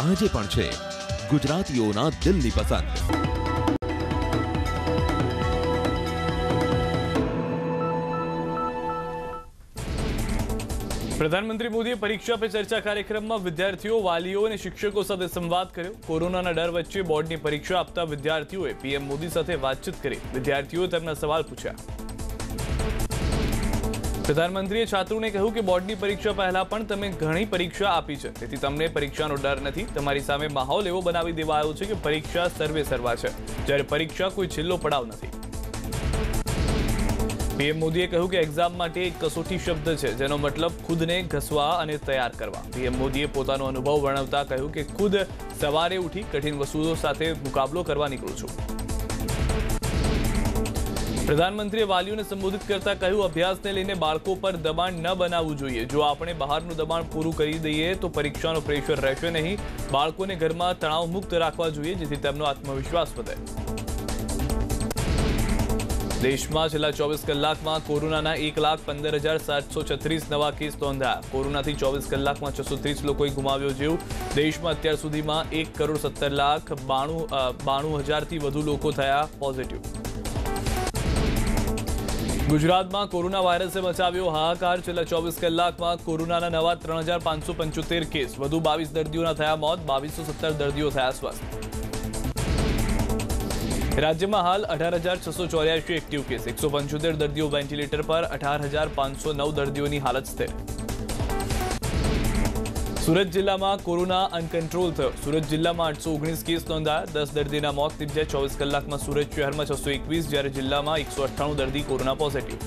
આજે પણ છે ગુજરાતીઓના દિલની પસંદ પ્રધાનમંત્રી મોદીએ પરીક્ષા પે ચર્ચા કાર્યક્રમમાં વિદ્યાર્થીઓ વાલીઓ અને શિક્ષકો સાથે સંવાદ કર્યો કોરોનાના ડર વચ્ચે બોર્ડની પરીક્ષા આપતા વિદ્યાર્થીઓએ પીએમ મોદી સાથે વાતચીત કરી વિદ્યાર્થીઓએ તેમના સવાલ પૂછ્યા પ્રધાનમંત્રીએ છાત્રોને કહ્યું કે બોર્ડની પરીક્ષા પહેલા પણ તમે ઘણી પરીક્ષા આપી છે તેથી તમને પરીક્ષાનો ડર નથી તમારી સામે માહોલ એવો બનાવી દેવાયો છે કે પરીક્ષા સર્વે સર્વા છે જ્યારે પરીક્ષા કોઈ છેલ્લો પડાવ નથી પીએમ મોદીએ કહ્યું કે એક્ઝામ માટે એક કસોટી શબ્દ છે જેનો મતલબ ખુદને ઘસવા અને તૈયાર કરવા પીએમ મોદીએ પોતાનો અનુભવ વર્ણવતા કહ્યું કે ખુદ સવારે ઉઠી કઠિન વસ્તુઓ સાથે મુકાબલો કરવા નીકળું છું પ્રધાનમંત્રીએ વાલીઓને સંબોધિત કરતા કહ્યું અભ્યાસને લઈને બાળકો પર દબાણ ન બનાવવું જોઈએ જો આપણે બહારનું દબાણ પૂરું કરી દઈએ તો પરીક્ષાનો પ્રેશર રહેશે નહીં બાળકોને ઘરમાં તણાવ મુક્ત રાખવા જોઈએ જેથી તેમનો આત્મવિશ્વાસ વધે દેશમાં છેલ્લા ચોવીસ કલાકમાં કોરોનાના એક લાખ પંદર હજાર સાતસો છત્રીસ નવા કેસ નોંધાયા કોરોનાથી ચોવીસ કલાકમાં છસો ત્રીસ લોકોએ ગુમાવ્યો જીવ દેશમાં અત્યાર સુધીમાં એક કરોડ સત્તર લાખ બાણું બાણું હજારથી વધુ લોકો થયા પોઝિટિવ ગુજરાતમાં કોરોના વાયરસે મચાવ્યો હાહાકાર છેલ્લા ચોવીસ કલાકમાં કોરોનાના નવા ત્રણ હજાર પાંચસો પંચોતેર કેસ વધુ બાવીસ દર્દીઓના થયા મોત બાવીસો સત્તર દર્દીઓ થયા સ્વસ્થ રાજ્યમાં હાલ અઢાર હજાર છસો ચોર્યાસી એક્ટિવ કેસ એકસો પંચોતેર દર્દીઓ વેન્ટિલેટર પર અઢાર હજાર પાંચસો નવ દર્દીઓની હાલત સ્થિર સુરત જિલ્લામાં કોરોના અનકંટ્રોલ થયો સુરત જિલ્લામાં આઠસો ઓગણીસ કેસ નોંધાયા દસ દર્દીના મોત નીપજ્યા ચોવીસ કલાકમાં સુરત શહેરમાં છસો એકવીસ જ્યારે જિલ્લામાં એકસો અઠ્ઠાણું દર્દી કોરોના પોઝિટિવ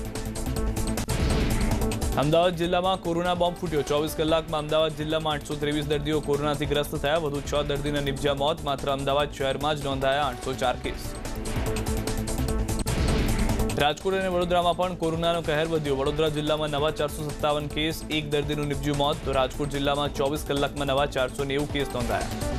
અમદાવાદ જિલ્લામાં કોરોના બોમ્બ ફૂટ્યો ચોવીસ કલાકમાં અમદાવાદ જિલ્લામાં આઠસો ત્રેવીસ દર્દીઓ કોરોનાથી ગ્રસ્ત થયા વધુ છ દર્દીના નિપજ્યા મોત માત્ર અમદાવાદ શહેરમાં જ નોંધાયા આઠસો ચાર કેસ રાજકોટ અને વડોદરામાં પણ કોરોનાનો કહેર વધ્યો વડોદરા જિલ્લામાં નવા ચારસો સત્તાવન કેસ એક દર્દીનું નિપજ્યું મોત તો રાજકોટ જિલ્લામાં ચોવીસ કલાકમાં નવા ચારસો નેવું કેસ નોંધાયા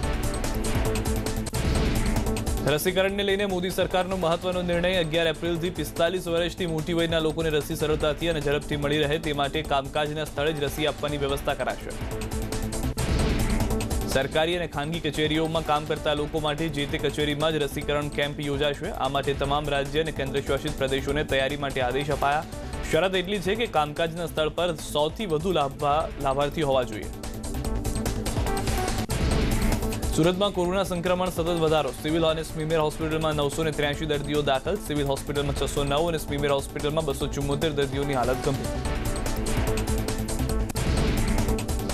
રસીકરણને લઈને મોદી સરકારનો મહત્વનો નિર્ણય અગિયાર એપ્રિલથી પિસ્તાલીસ વર્ષથી મોટી વયના લોકોને રસી સરળતાથી અને ઝડપથી મળી રહે તે માટે કામકાજના સ્થળે જ રસી આપવાની વ્યવસ્થા કરાશે સરકારી અને ખાનગી કચેરીઓમાં કામ કરતા લોકો માટે જે તે કચેરીમાં જ રસીકરણ કેમ્પ યોજાશે આ માટે તમામ રાજ્ય અને કેન્દ્રશાસિત પ્રદેશોને તૈયારી માટે આદેશ અપાયા શરત એટલી છે કે કામકાજના સ્થળ પર સૌથી વધુ લાભાર્થી હોવા જોઈએ સુરતમાં કોરોના સંક્રમણ સતત વધારો સિવિલ અને સ્મીમેર હોસ્પિટલમાં નવસો ને ત્ર્યાસી દર્દીઓ દાખલ સિવિલ હોસ્પિટલમાં છસો નવ અને સ્મીમેર હોસ્પિટલમાં બસો ચુમ્મોતેર દર્દીઓની હાલત ગંભીર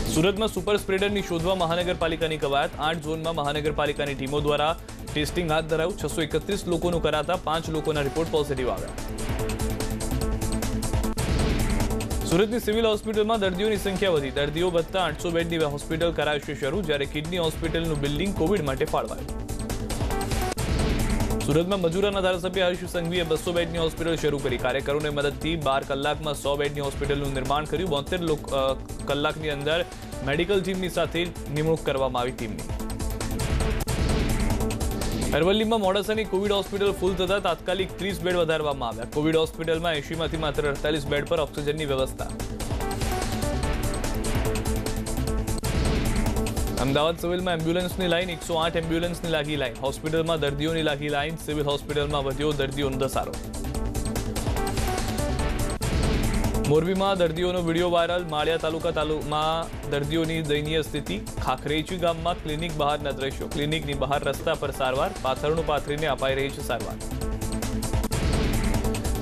સુરતમાં સુપર સ્પ્રેડરની શોધવા મહાનગરપાલિકાની કવાયત આઠ ઝોનમાં મહાનગરપાલિકાની ટીમો દ્વારા ટેસ્ટિંગ હાથ ધરાયું છસો એકત્રીસ લોકોનું કરાતા પાંચ લોકોના રિપોર્ટ પોઝિટિવ આવ્યા સુરતની સિવિલ હોસ્પિટલમાં દર્દીઓની સંખ્યા વધી દર્દીઓ વધતા આઠસો બેડની હોસ્પિટલ કરાશે શરૂ જ્યારે કિડની હોસ્પિટલનું બિલ્ડિંગ કોવિડ માટે ફાળવાયું સુરતમાં મજૂરાના ધારાસભ્ય હર્ષ સંઘવીએ બસો બેડની હોસ્પિટલ શરૂ કરી. કાર્યકરોને મદદથી બાર કલાકમાં સો બેડની હોસ્પિટલનું નિર્માણ કર્યું. બોતેર કલાકની અંદર મેડિકલ ટીમની સાથે નિમણૂક કરવામાં આવી ટીમની. અરવલ્લીમાં મોડાસાની કોવિડ હોસ્પિટલ ફૂલ થતા તાત્કાલિક ત્રીસ બેડ વધારવામાં આવ્યા. કોવિડ હોસ્પિટલમાં એસીમાંથી માત્ર અડતાલીસ બેડ પર ઓક્સિજનની વ્યવસ્થા. અમદાવાદ સિવિલમાં એમ્બ્યુલન્સની લાઇન, એકસો આઠ એમ્બ્યુલન્સની લાગી લાઇન. હોસ્પિટલમાં દર્દીઓની લાગી લાઇન, સિવિલ હોસ્પિટલમાં વધ્યો દર્દીઓનો ધસારો મોરબીમાં દર્દીઓનો વીડિયો વાયરલ. માળિયા તાલુકા તાલુકામાં દર્દીઓની દયનીય સ્થિતિ ખાખરેચી ગામમાં ક્લિનિક બહારના દ્રશ્યો. ક્લિનિકની બહાર રસ્તા પર સારવાર, પાથરણું પાથરીને અપાઈ રહી છે સારવાર.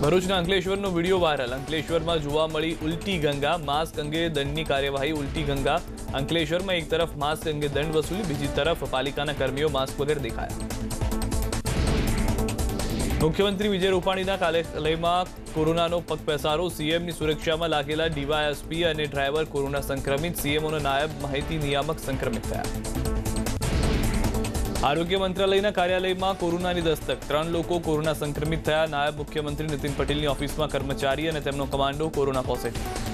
ભરૂચના અંકલેશ્વરનો વીડિયો વાયરલ. અંકલેશ્વરમાં જોવા મળી ઉલટી ગંગા. માસ્ક અંગે દંડની કાર્યવાહી. ઉલટી ગંગા અંકલેશ્વરમાં એક તરફ માસ્ક અંગે દંડ વસૂલી બીજી તરફ પાલિકાના કર્મીઓ માસ્ક વગર દેખાયા મુખ્યમંત્રી વિજય રૂપાણીના કાર્યાલયમાં કોરોનાનો પગપેસારો સીએમની સુરક્ષામાં લાગેલા ડીવાયએસપી અને ડ્રાઈવર કોરોના સંક્રમિત સીએમઓના નાયબ માહિતી નિયામક સંક્રમિત થયા આરોગ્ય મંત્રાલયના કાર્યાલયમાં કોરોનાની દસ્તક ત્રણ લોકો કોરોના સંક્રમિત થયા નાયબ મુખ્યમંત્રી નીતિન પટેલની ઓફિસમાં કર્મચારી અને તેમનો કમાન્ડો કોરોના પોઝિટિવ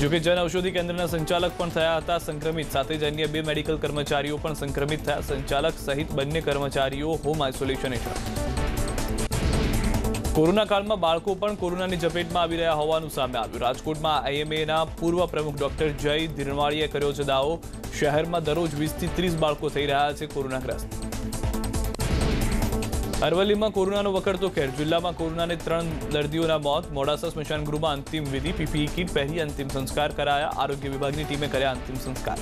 જોકે જન ઔષધિ કેન્દ્રના સંચાલક પણ થયા હતા સંક્રમિત. સાથે જ અન્ય બે મેડિકલ કર્મચારીઓ પણ સંક્રમિત થયા. સંચાલક સહિત બંને કર્મચારીઓ હોમ આઇસોલેશન હેઠળ. કોરોના કાળમાં બાળકો પણ કોરોનાની ઝપેટમાં આવી રહ્યા હોવાનું સામે આવ્યું. રાજકોટમાં આઈએમએના પૂર્વ પ્રમુખ ડોક્ટર જય ધીરવાણીએ કર્યો છે દાવો. શહેરમાં દરરોજ વીસથી ત્રીસ બાળકો થઈ રહ્યા છે કોરોનાગ્રસ્ત. અરવલ્લીમાં કોરોનાનો વકરતો ખેર જિલ્લામાં કોરોનાને ત્રણ દર્દીઓના મોત મોડાસા સ્મશાન ગૃહમાં અંતિમ વિધિ પીપીઈ કીટ પહેરી અંતિમ સંસ્કાર કરાયા આરોગ્ય વિભાગની ટીમે કર્યા અંતિમ સંસ્કાર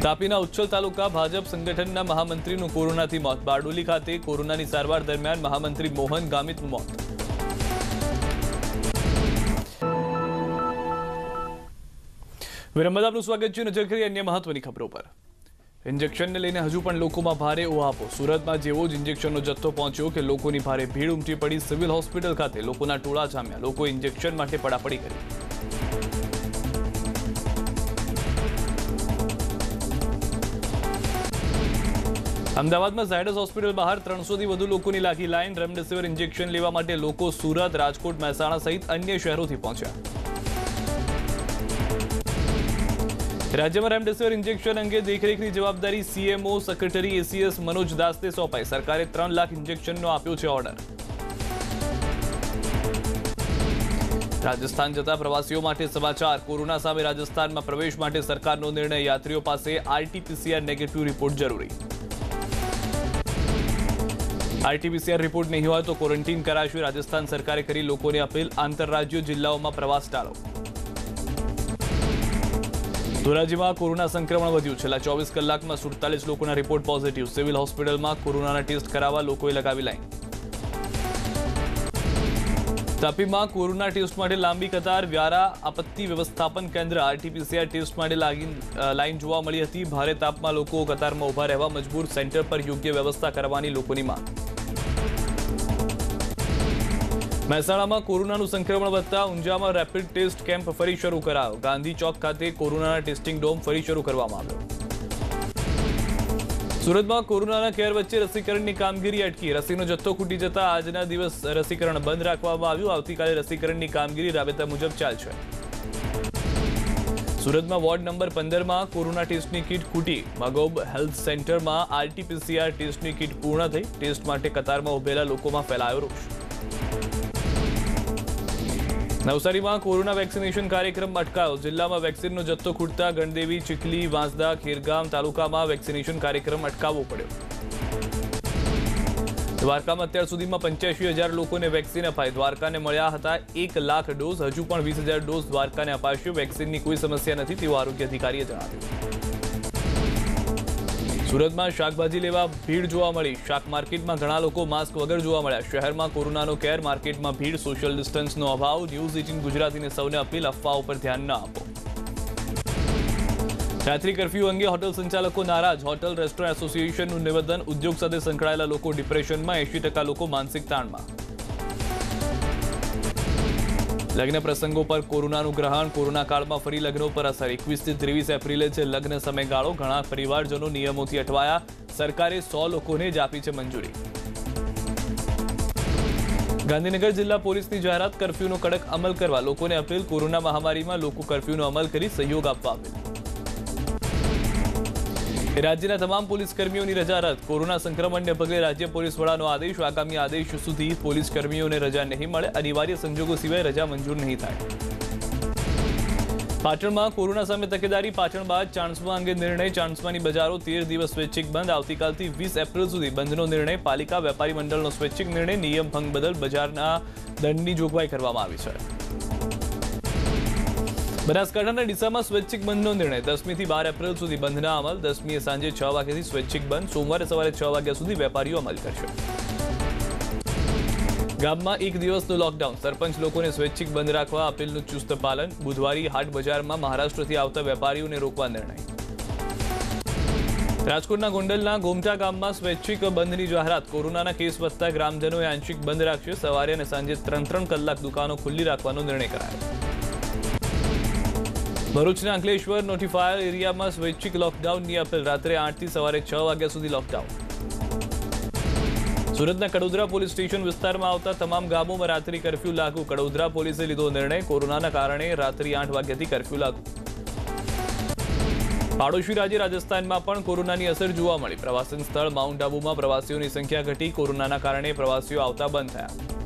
તાપીના ઉચ્છલ તાલુકા ભાજપ સંગઠનના મહામંત્રીનું કોરોનાથી મોત બારડોલી ખાતે કોરોનાની સારવાર દરમિયાન મહામંત્રી મોહન ગામિતનું મોત વિરમદ આપનું સ્વાગત છે નજર કરીએ અન્ય મહત્વની ખબરો પર ઇન્જેક્શનને લઈને હજુ પણ લોકોમાં ભારે ઉહાપો સુરતમાં જેવો જ ઇન્જેક્શનનો જથ્થો પહોંચ્યો કે લોકોની ભારે ભીડ ઉમટી પડી સિવિલ હોસ્પિટલ ખાતે લોકોના ટોળા જામ્યા લોકો ઇન્જેક્શન માટે પડાપડી કરી અમદાવાદમાં ઝાયડસ હોસ્પિટલ બહાર ત્રણસોથી વધુ લોકોની લાગી લાઈન રેમડેસિવિર ઇન્જેક્શન લેવા માટે લોકો સુરત રાજકોટ મહેસાણા સહિત અન્ય શહેરોથી પહોંચ્યા રાજ્યમાં રેમડેસિવિર ઇન્જેક્શન અંગે દેખરેખની જવાબદારી સીએમઓ સેક્રેટરી એસીએસ મનોજ દાસને સોંપાઈ સરકારે ત્રણ લાખ ઇન્જેક્શનનો આપ્યો છે ઓર્ડર રાજસ્થાન જતા પ્રવાસીઓ માટે સમાચાર કોરોના સામે રાજસ્થાનમાં પ્રવેશ માટે સરકારનો નિર્ણય યાત્રીઓ પાસે આરટીપીસીઆર નેગેટિવ રિપોર્ટ જરૂરી આરટીપીસીઆર રિપોર્ટ નહીં હોય તો ક્વોરન્ટીન કરાશે રાજસ્થાન સરકારે કરી લોકોને અપીલ આંતરરાજ્ય જિલ્લાઓમાં પ્રવાસ ટાળો ધોરાજીમાં કોરોના સંક્રમણ વધ્યું છેલ્લા ચોવીસ કલાકમાં સુડતાલીસ લોકોના રિપોર્ટ પોઝિટિવ સિવિલ હોસ્પિટલમાં કોરોનાના ટેસ્ટ કરાવવા લોકોએ લગાવી લાઈન તાપીમાં કોરોના ટેસ્ટ માટે લાંબી કતાર વ્યારા આપત્તિ વ્યવસ્થાપન કેન્દ્ર આરટીપીસીઆર ટેસ્ટ માટે લાઈન જોવા મળી હતી ભારે તાપમાં લોકો કતારમાં ઉભા રહેવા મજબૂર સેન્ટર પર યોગ્ય વ્યવસ્થા કરવાની લોકોની માંગ મહેસાણામાં કોરોનાનું સંક્રમણ વધતા ઊંઝામાં રેપિડ ટેસ્ટ કેમ્પ ફરી શરૂ કરાયો ગાંધી ચોક ખાતે કોરોનાના ટેસ્ટિંગ ડોમ ફરી શરૂ કરવામાં આવ્યો સુરતમાં કોરોનાના કેર વચ્ચે રસીકરણની કામગીરી અટકી રસીનો જથ્થો ખૂટી જતા આજના દિવસ રસીકરણ બંધ રાખવામાં આવ્યું આવતીકાલે રસીકરણની કામગીરી રાબેતા મુજબ ચાલશે સુરતમાં વોર્ડ નંબર પંદરમાં કોરોના ટેસ્ટની કીટ ખૂટી મગોબ હેલ્થ સેન્ટરમાં આરટીપીસીઆર ટેસ્ટની કીટ પૂર્ણ થઈ ટેસ્ટ માટે કતારમાં ઉભેલા લોકોમાં ફેલાયો રોષ નવસારીમાં કોરોના વેક્સિનેશન કાર્યક્રમ અટકાયો જિલ્લામાં વેક્સિનનો જથ્થો ખૂટતા ગણદેવી ચીખલી વાંસદા ખેરગામ તાલુકામાં વેક્સિનેશન કાર્યક્રમ અટકાવવો પડ્યો દ્વારકામાં અત્યાર સુધીમાં પંચ્યાસી હજાર લોકોને વેક્સિન અપાઈ દ્વારકાને મળ્યા હતા એક લાખ ડોઝ હજુ પણ વીસ હજાર ડોઝ દ્વારકાને અપાશે વેક્સિનની કોઈ સમસ્યા નથી તેવું આરોગ્ય અધિકારીએ જણાવ્યું સુરતમાં શાકભાજી લેવા ભીડ જોવા મળી શાક માર્કેટમાં ઘણા લોકો માસ્ક વગર જોવા મળ્યા શહેરમાં કોરોનાનો કેર માર્કેટમાં ભીડ સોશિયલ ડિસ્ટન્સનો અભાવ ન્યૂઝ એટીન ગુજરાતીને સૌને અપીલ અફવાઓ પર ધ્યાન ન આપો રાત્રિ કરફ્યુ અંગે હોટલ સંચાલકો નારાજ હોટલ રેસ્ટોરન્ટ એસોસિએશનનું નિવેદન ઉદ્યોગ સાથે સંકળાયેલા લોકો ડિપ્રેશનમાં એસી ટકા લોકો માનસિક તાણમાં લગ્ન પ્રસંગો પર કોરોનાનું ગ્રહણ કોરોના કાળમાં ફરી લગ્નો પર અસર એકવીસ થી ત્રેવીસ એપ્રિલે છે લગ્ન સમયગાળો ઘણા પરિવારજનો નિયમોથી અટવાયા સરકારે સો લોકોને જ આપી છે મંજૂરી ગાંધીનગર જિલ્લા પોલીસની જાહેરાત કર્ફ્યુનો કડક અમલ કરવા લોકોને અપીલ કોરોના મહામારીમાં લોકો કર્ફ્યુનો અમલ કરી સહયોગ આપવા અપીલ રાજ્યના તમામ પોલીસ કર્મીઓની રજા રદ કોરોના સંક્રમણને પગલે રાજ્ય પોલીસ વડાનો આદેશ આગામી આદેશ સુધી પોલીસ કર્મીઓને રજા નહીં મળે અનિવાર્ય સંજોગો સિવાય રજા મંજૂર નહીં થાય પાટણમાં કોરોના સામે તકેદારી પાટણ બાદ ચાણસ્મા અંગે નિર્ણય ચાણસ્માની બજારો તેર દિવસ સ્વૈચ્છિક બંધ આવતીકાલથી વીસ એપ્રિલ સુધી બંધનો નિર્ણય પાલિકા વેપારી મંડળનો સ્વૈચ્છિક નિર્ણય નિયમ ભંગ બદલ બજારના દંડની જોગવાઈ કરવામાં આવી છે બનાસકાંઠાના ડીસામાં સ્વૈચ્છિક બંધનો નિર્ણય દસમીથી બાર એપ્રિલ સુધી બંધના અમલ દસમીએ સાંજે છ વાગ્યાથી સ્વૈચ્છિક બંધ સોમવારે સવારે છ વાગ્યા સુધી વેપારીઓ અમલ કરશે ગામમાં એક દિવસનું લોકડાઉન સરપંચ લોકોને સ્વૈચ્છિક બંધ રાખવા અપીલનું ચુસ્ત પાલન બુધવારી હાટ બજારમાં મહારાષ્ટ્રથી આવતા વેપારીઓને રોકવા નિર્ણય રાજકોટના ગોંડલના ગોમટા ગામમાં સ્વૈચ્છિક બંધની જાહેરાત કોરોનાના કેસ વધતા ગ્રામજનોએ આંશિક બંધ રાખશે સવારે અને સાંજે ત્રણ ત્રણ કલાક દુકાનો ખુલ્લી રાખવાનો નિર્ણય કરાયો ભરૂચના અંકલેશ્વર નોટિફાયર એરિયામાં સ્વૈચ્છિક લોકડાઉનની અપીલ રાત્રે આઠથી સવારે છ વાગ્યા સુધી લોકડાઉન સુરતના કડોદરા પોલીસ સ્ટેશન વિસ્તારમાં આવતા તમામ ગામોમાં રાત્રિ કર્ફ્યુ લાગુ કડોદરા પોલીસે લીધો નિર્ણય કોરોનાના કારણે રાત્રિ આઠ વાગ્યાથી કર્ફ્યુ લાગુ પાડોશી રાજ્ય રાજસ્થાનમાં પણ કોરોનાની અસર જોવા મળી પ્રવાસન સ્થળ માઉન્ટ આબુમાં પ્રવાસીઓની સંખ્યા ઘટી કોરોનાના કારણે પ્રવાસીઓ આવતા બંધ થયા